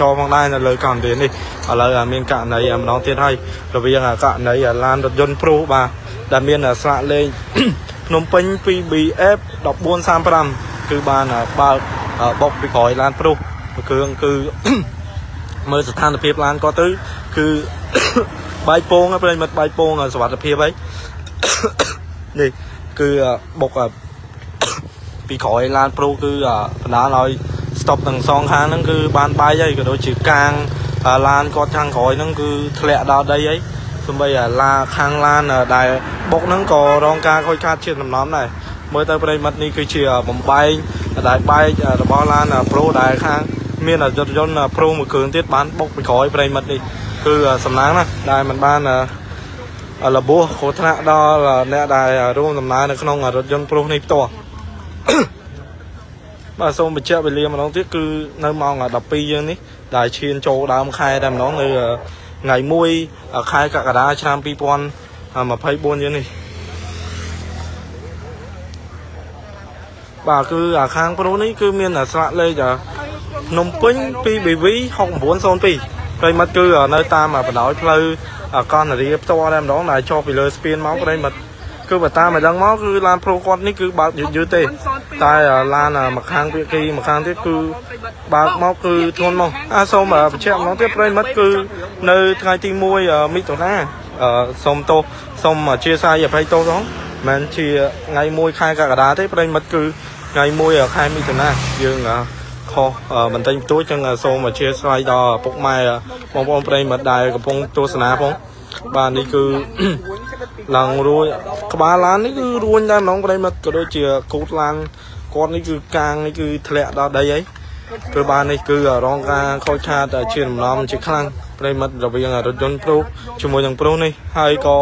ចរផងដែរនៅលើកម្មវិធីនេះឥឡូវមានករណីម្ដងទៀតហើយរវាងករណីឡានរថយន្តព្រុសបាទដែលមានស្លាកលេខភ្នំពេញ 2BF 1435គឺបានបើកបុកពីក្រោយឡានព្រុសគ្រឿងគឺមើលស្ថានភាពឡានគាត់ទៅគឺបាយពងប្រិមិត្តបាយពងសុវត្ថិភាពហើយនេះគឺបុកពីក្រោយឡានព្រុសគឺបណ្ដាលឲ្យ stop ទាំងសងខាងហ្នឹងគឺបានបាយហើយក៏ដូចជាកាងឡានគាត់ខាងក្រោយហ្នឹងគឺធ្លាក់ដល់ដីហើយសម្បីឡាខាងឡានដែលបុកហ្នឹងក៏រងការខូចខាតជាដំណំដែរមើលទៅប្រិមិត្តនេះគឺជាបំបែកដែលបែករបស់ឡានប្រូដែលខាងមានរថយន្តប្រូមួយគ្រឿងទៀតបានបុកពីក្រោយប្រិមិត្តនេះគឺសំណាងណាដែលมันបានរបួសគ្រោះថ្នាក់ដល់អ្នកដែលរួមដំណើរនៅក្នុងរថយន្តប្រុសនេះផ្ទាល់ បាទសូមបញ្ជាក់វេលាម្ដងទៀតគឺនៅម៉ោង12យើងនេះដែលឈានចូលដើមខែតែម្ដងនៅថ្ងៃ1ខែកក្កដាឆ្នាំ2024យើងនេះបាទគឺអាខាងប្រូនេះគឺមានស្លាកលេខភ្នំពេញ 2BV 6902ប្រិមិត្តគឺនៅតាមបណ្ដោយផ្លូវកណ្ដារីផ្ទាល់តែម្ដងដែលចុះពីលើស្ពានមកប្រិមិត្ត គឺបើតាមឲ្យដឹងមកគឺឡានប្រូគាត់នេះគឺបើកយឺតយឺតទេ តែឡានមួយខាងពីគីមួយខាងទៀតគឺបើកមកគឺធ្ងន់មកអាសូមបញ្ជាក់ម្ដងទៀតប្រិមិត្តគឺនៅថ្ងៃទី1មិថុនាសូមទោសសូមអធិស្ឋានអភ័យទោសផងមិនជាថ្ងៃ1ខែកក្កដាទេប្រិមិត្តគឺថ្ងៃ1ខែមិថុនាយើងខុសបន្តិចបន្តួចចឹងសូមអធិស្ឋានដល់ពុកម៉ែបងប្អូនប្រិមិត្តដែលកំពុងទស្សនាផងបាទនេះគឺ ឡើងរួយក្បាលឡាននេះគឺរួញដែរម្ដងប្រិមិត្តក៏ដូចជាកូតឡានគាត់នេះគឺកាងនេះគឺធ្លាក់ដល់ដីហើយគឺបាននេះគឺរងការខូចខាតជាដំណំជាខ្លាំងប្រិមិត្តរវាងរថយន្តព្រុសជាមួយនឹងព្រុសនេះហើយក៏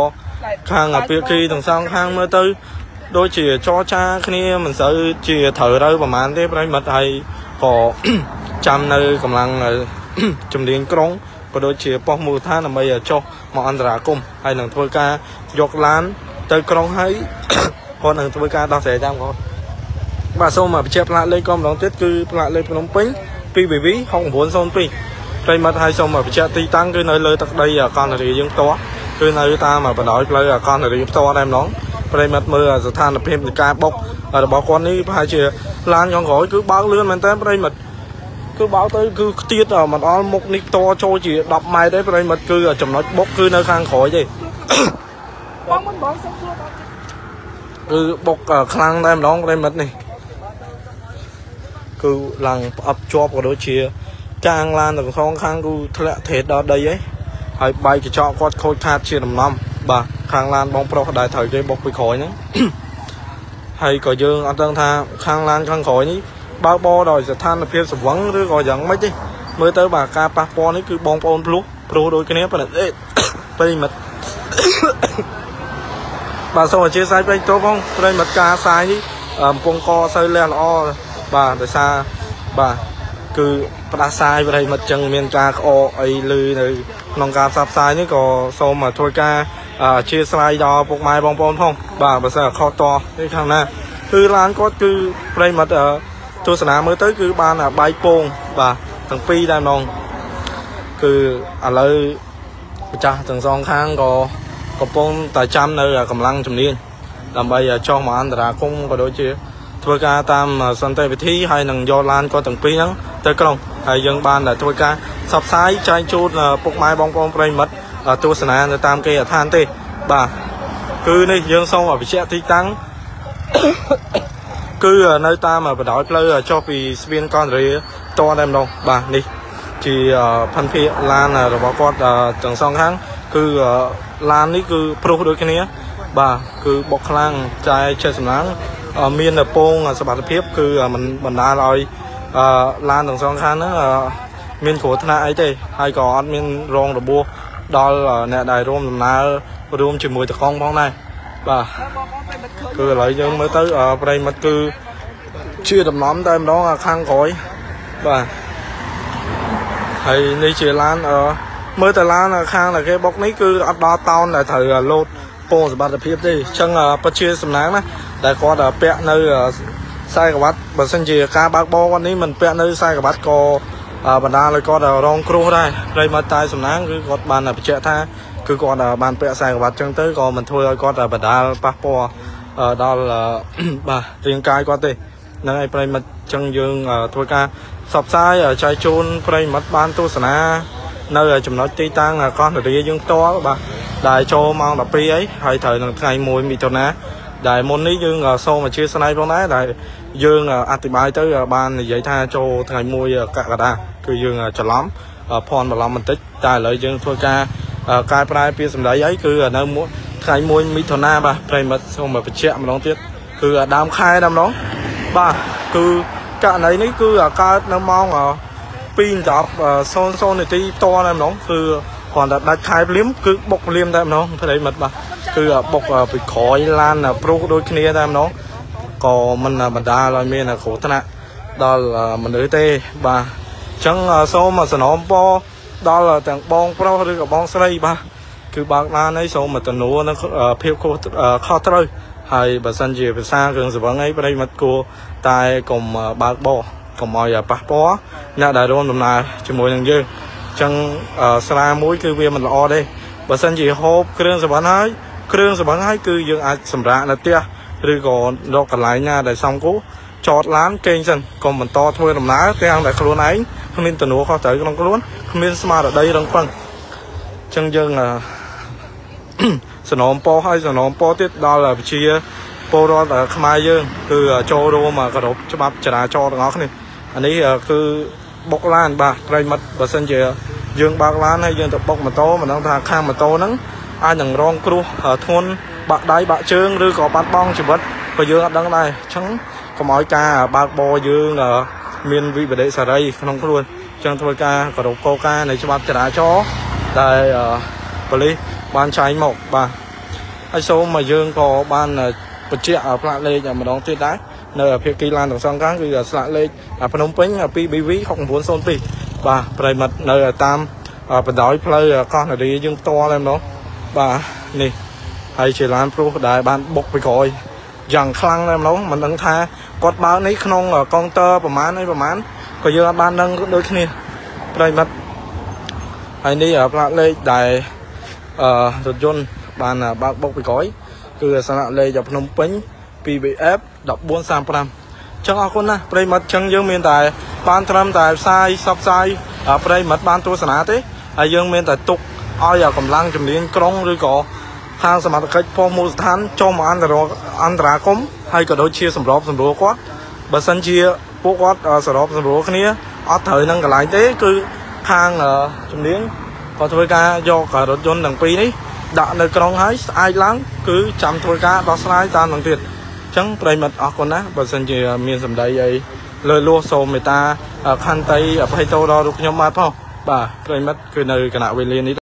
ខាងអាពាគីទាំងសងខាងមើលទៅ ដូចជាចរចាគ្នាមិនសូវជាត្រូវរើប្រហែលទេប្រិមិត្តហើយក៏ចាំនៅកម្លាំងជំនាញក្រុង ក៏ដូចជាប៉ុស្តិ៍មូលដ្ឋានដើម្បីចុះមកអន្តរាគមហើយនឹងធ្វើការយកឡាន ទៅក្រុងហើយគាត់នឹងធ្វើការដោះស្រាយតាមគាត់បាទសូមបញ្ជាក់ផ្លាកលេខក៏ម្ដងទៀតគឺផ្លាកលេខភ្នំពេញ 2BV 6902ប្រិមត្តឲ្យសូមបញ្ជាក់ទីតាំងគឺនៅលើទឹកដីកណ្ដាលយើងផ្ទាល់គឺនៅតាមបណ្ដោយផ្លូវកណ្ដាលផ្ទាល់តែម្ដងប្រិមត្តមើលស្ថានភាពនៃការបុករបស់គាត់នេះប្រហែលជាឡានចុងក្រោយគឺបើកលឿនមែនតើប្រិមត្ត គឺបើទៅគឺខ្ទៀតមិនអល់មុខនេះតចូលជា10ម៉ែត្រទេប្រិមិត្តគឺចំណុចបុកគឺនៅខាងក្រោយទេបងមិនបងសុំសួរបងគឺបុកខ្លាំងតែម្ដងប្រិមិត្តនេះគឺឡើងផ្អប់ជាប់ក៏ដូចជាកាងឡានទាំងសងខាងគឺធ្លាក់ត្រេតដល់ដីហើយហើយបែកកញ្ចក់គាត់ខូចខាតជាដំណំបាទខាងឡានបងប្រុសដែលត្រូវគេបុកពីក្រោយហ្នឹងហើយក៏យើងអត់ដឹងថាខាងឡានខាងក្រោយនេះ បើបោដោយស្ថានភាពសង្វឹងឬក៏យ៉ាងម៉េចទេមើលទៅបាទការប៉ះពាល់នេះគឺបងប្អូនភ្លោះព្រោះដូចគ្នាប៉ុន្តែប្រិមិត្តបាទសូមអធិស្ឋានប្រិយទោសផងប្រិមិត្តការសាយនេះកំពុងកសូវលះល្អបាទដោយសារបាទគឺផ្ដាសាយប្រិមិត្តចឹងមានការក្អកអីលឺនៅក្នុងការផ្សព្វផ្សាយនេះក៏សូមធ្វើការអធិស្ឋានដល់ពុកម៉ែបងប្អូនផងបាទបើសិនខុសតនេះខាងណាគឺឡានគាត់គឺប្រិមិត្ត ទស្សនាមើលទៅគឺបានបាយពងបាទទាំងពីរតែម្ដងគឺឥឡូវម្ចាស់ទាំងសងខាងក៏កំពុងតែចាំនៅកម្លាំងជំនាញដើម្បីចុះមកអន្តរាគមក៏ដូចជាធ្វើការតាមសន្តិវិធីហើយនឹងយកឡានក៏ទាំងពីរហ្នឹងទៅក្រុងហើយយើងបានធ្វើការផ្សព្វផ្សាយចែកជូនពុកម៉ែបងប្អូនប្រិយមិត្តទស្សនានៅតាមគេអឋានទេបាទគឺនេះយើងសូមបញ្ជាក់ទីតាំង គឺនៅតាមបណ្ដោយផ្លូវចុះពីស្ពានកនរាតតែម្ដងបាទនេះជាផនភាកឡានរបស់គាត់ទាំងសងខាងគឺឡាននេះគឺព្រុសដូចគ្នា បាទគឺបុកខ្លាំងចាយចេះសម្លាងមានពងសមត្ថភាព គឺมันបណ្ដាលឲ្យឡានទាំងសងខាងហ្នឹងមានគ្រោះថ្នាក់អីទេហើយក៏អត់មានរងរបួសដល់អ្នកដែលរួមដំណើររួមជាមួយតកង់ផងដែរ បាទគឺឥឡូវយើងមើលទៅប្រិមិត្តគឺជាដំណំតែម្ដងខាងក្រោយបាទហើយនេះជាឡានអឺមើលតែឡានខាងដែលគេបុកនេះគឺអត់ដល់តោនដែលត្រូវលោតពងសុខភាពទេអញ្ចឹងពិតជាសំណាងណាដែលគាត់ពាក់នៅខ្សែក្រវ៉ាត់បើសិនជាការបើកបរគាត់នេះមិនពាក់នៅខ្សែក្រវ៉ាត់ក៏បណ្ដាលឲ្យគាត់រងគ្រោះដែរប្រិមត្តតែសំណាងគឺគាត់បានបញ្ជាក់ថា គឺគាត់បានពាក់ខ្សែក្រវ៉ាត់ចឹងទៅក៏មិនធ្វើឲ្យគាត់បណ្ដាលប៉ះពាល់ដល់បាទរាងកាយគាត់ទេហ្នឹងហើយប្រិមិត្តចឹងយើងធ្វើការផ្សព្វផ្សាយចែកជូនប្រិមិត្តបានទស្សនានៅចំណុចទីតាំងកោះនរាយើងផ្ទាល់បាទដែលចូលម៉ោង12អីហើយត្រូវនឹងថ្ងៃ1មិថុនាដែលមុននេះយើងសូមអធិស្ឋានផងដែរដែលយើងអធិប្បាយទៅបាននិយាយថាចូលថ្ងៃ1កក្កដាគឺយើងច្រឡំភ័ន្តបន្លំបន្តិចតែឥឡូវយើងធ្វើការ កែប្រែពាក្យសម្ដីអីគឺនៅថ្ងៃ1មិថុនាបាទប្រិមិត្តសូមបញ្ជាក់ម្ដងទៀតគឺដើមខែតែម្ដងបាទគឺករណីនេះគឺកើតនៅម៉ោង2:10:00នាទីតតែម្ដងគឺគ្រាន់តែដាច់ខែភ្លាមគឺបុកភ្លាមតែម្ដងប្រិមិត្តបាទគឺបុកពីក្រោយឡានព្រុសដូចគ្នាតែម្ដងក៏មិនបណ្ដាលឲ្យមានគ្រោះថ្នាក់ដល់មនុស្សទេបាទអញ្ចឹងសូមសំណូមពរ ដល់ទាំងបងប្រុសឬក៏បងស្រីបាទគឺបើកឡានអីសូមទៅនួនឹងភាពខុសខុសត្រូវហើយបើសិនជាភាសាគ្រឿងសង្វឹងអីប្រិមិត្តគួរតែកុំបើកបោកុំឲ្យប៉ះពាល់អ្នកដែលរួមដំណើរជាមួយនឹងយើងអញ្ចឹងស្រាមួយគឺវាមិនល្អទេបើសិនជាហូបគ្រឿងសង្វឹងហើយគ្រឿងសង្វឹងហើយគឺយើងអាចសម្រាកនៅផ្ទះឬក៏រកកន្លែងណាដែលសមគួរ ចតឡានកេងសិនកុំបន្តធ្វើដំណើរទាំងដែលខ្លួនឯងគ្មានទំនួលខុសត្រូវក្នុងខ្លួនគ្មានស្មារតីរឹងប៉ឹងអញ្ចឹងយើងសំណូមពរឲ្យសំណូមពរទៀតដល់ប្រជាពលរដ្ឋខ្មែរយើង គឺចូលរួមគោរពច្បាប់ចរាចរណ៍ទាំងអស់គ្នាអានេះគឺបុកឡានបាទប្រិមិត្តបើសិនជាយើងបើកឡានហើយយើងទៅបុកម៉ូតូមិនដឹងថាខាងម៉ូតូហ្នឹងអាចនឹងរងគ្រោះធ្ងន់បាក់ដៃបាក់ជើងឬក៏បាត់បង់ជីវិតក៏យើងអត់ដឹងដែរអញ្ចឹង កុំឲ្យការបើកបរយើងមានវិបត្តិសេរីក្នុងខ្លួនអញ្ចឹងធ្វើការគោរពគោលការណ៍នៃច្បាប់ចរាចរណ៍ដែលប៉ូលីសបានចែងមកបាទហើយសូមមកយើងក៏បានបញ្ជាក់ផ្លាកលេខម្ដងទៀតដែរនៅភាគីឡានទាំងសងខាងគឺស្លាកលេខភ្នំពេញ 2BV 6902បាទប្រិមិត្តនៅតាមបណ្ដោយផ្លូវកោះនារីយើងផ្ទាល់តែម្ដងបាទនេះហើយជាឡានព្រុសដែលបានបុកពីក្រោយ យ៉ាងខ្លាំងតែម្ដងមិនដឹងថាគាត់បើកនេះក្នុងកុងទ័រប្រមាណអីប្រមាណក៏យើងអត់បានដឹងដូចគ្នាប្រិមិត្តហើយនេះផ្លាកលេខដែលអឺរថយន្តបានបើកបុកពីក្រោយគឺស្លាកលេខភ្នំពេញ PVF 1435ចឹងអរគុណណាប្រិមិត្តចឹងយើងមានតែបានត្រឹមតែផ្សាយសពផ្សាយប្រិមិត្តបានទស្សនាទេហើយយើងមានតែទុកឲ្យកម្លាំងជំនាញក្រុងឬក៏ ខាងសមត្ថកិច្ចប៉ុស្តិ៍មូលដ្ឋានចូលមកអន្តរអន្តរាគមហើយក៏ដូចជាសម្របសម្រួលគាត់បើសិនជាពួកគាត់សម្របសម្រួលគ្នាអត់ត្រូវនឹងកន្លែងទេ គឺខាងជំនាញក៏ធ្វើការយករថយន្តទាំងពីរនេះដាក់នៅក្រុងហើយស្អែកឡើងគឺចាំធ្វើការដោះស្រាយតាមនឹងទៀតអញ្ចឹងប្រិមិត្តអរគុណណាបើសិនជាមានសម្ដីអីលើលោះសូមមេត្តាខន្តីអភ័យទោសដល់រូបខ្ញុំបាទផងបាទប្រិមិត្តគឺនៅគណៈវេលានេះ